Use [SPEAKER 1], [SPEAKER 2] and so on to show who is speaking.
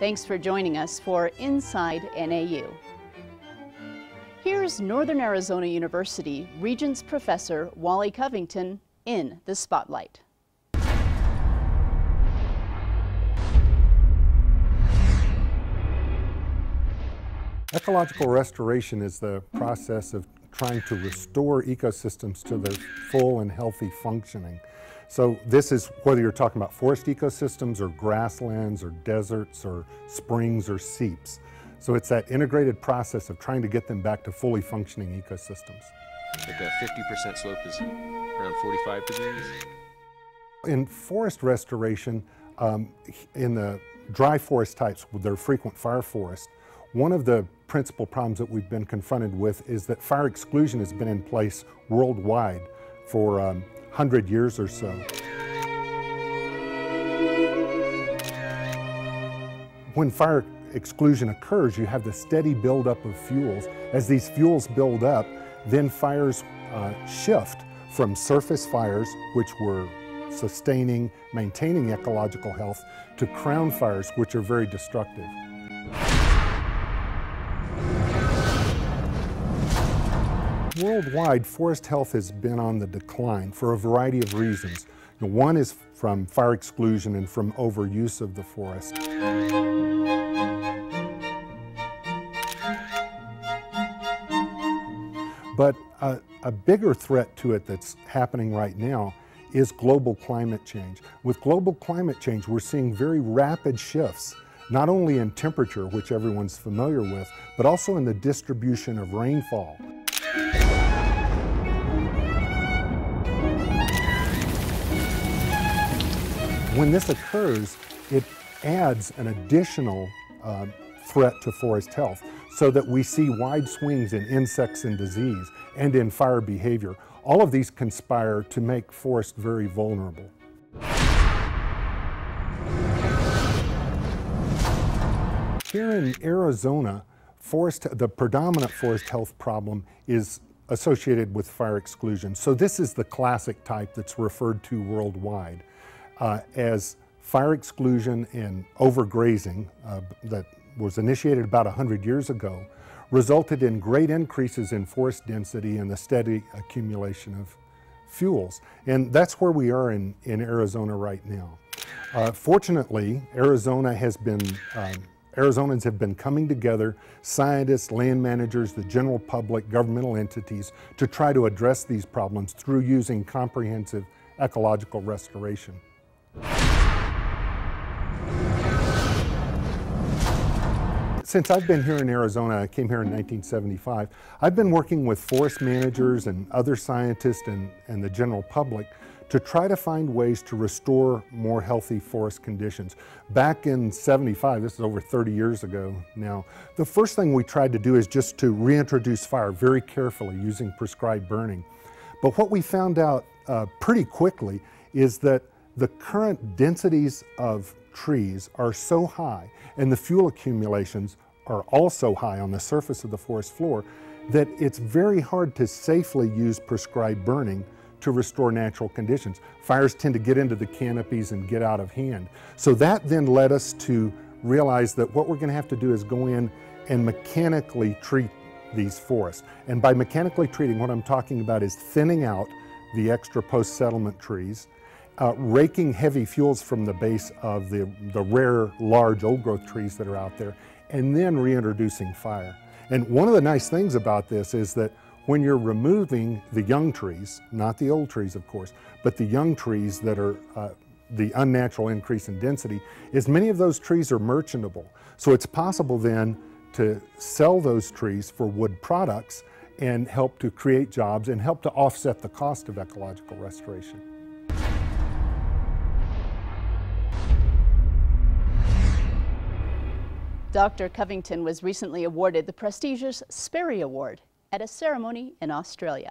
[SPEAKER 1] Thanks for joining us for Inside NAU. Here's Northern Arizona University Regents Professor Wally Covington in the spotlight.
[SPEAKER 2] Ecological restoration is the process of trying to restore ecosystems to their full and healthy functioning. So this is whether you're talking about forest ecosystems or grasslands or deserts or springs or seeps. So it's that integrated process of trying to get them back to fully functioning ecosystems.
[SPEAKER 3] Like a 50% slope is around 45 degrees?
[SPEAKER 2] In forest restoration, um, in the dry forest types, with their frequent fire forest, one of the principal problems that we've been confronted with is that fire exclusion has been in place worldwide for um, 100 years or so. When fire exclusion occurs, you have the steady buildup of fuels. As these fuels build up, then fires uh, shift from surface fires, which were sustaining, maintaining ecological health, to crown fires, which are very destructive. Worldwide, forest health has been on the decline for a variety of reasons. one is from fire exclusion and from overuse of the forest. But a, a bigger threat to it that's happening right now is global climate change. With global climate change, we're seeing very rapid shifts, not only in temperature, which everyone's familiar with, but also in the distribution of rainfall. When this occurs, it adds an additional uh, threat to forest health so that we see wide swings in insects and disease and in fire behavior. All of these conspire to make forest very vulnerable. Here in Arizona, forest, the predominant forest health problem is associated with fire exclusion. So this is the classic type that's referred to worldwide uh, as fire exclusion and overgrazing uh, that was initiated about 100 years ago resulted in great increases in forest density and the steady accumulation of fuels. And that's where we are in, in Arizona right now. Uh, fortunately, Arizona has been um, Arizonans have been coming together, scientists, land managers, the general public, governmental entities, to try to address these problems through using comprehensive ecological restoration. Since I've been here in Arizona, I came here in 1975, I've been working with forest managers and other scientists and, and the general public to try to find ways to restore more healthy forest conditions. Back in 75, this is over 30 years ago now, the first thing we tried to do is just to reintroduce fire very carefully using prescribed burning. But what we found out uh, pretty quickly is that the current densities of trees are so high and the fuel accumulations are also high on the surface of the forest floor that it's very hard to safely use prescribed burning to restore natural conditions. Fires tend to get into the canopies and get out of hand. So that then led us to realize that what we're going to have to do is go in and mechanically treat these forests. And by mechanically treating, what I'm talking about is thinning out the extra post-settlement trees, uh, raking heavy fuels from the base of the, the rare, large old growth trees that are out there, and then reintroducing fire. And one of the nice things about this is that when you're removing the young trees, not the old trees of course, but the young trees that are uh, the unnatural increase in density, is many of those trees are merchantable. So it's possible then to sell those trees for wood products and help to create jobs and help to offset the cost of ecological restoration.
[SPEAKER 1] Dr. Covington was recently awarded the prestigious Sperry Award at a ceremony in Australia.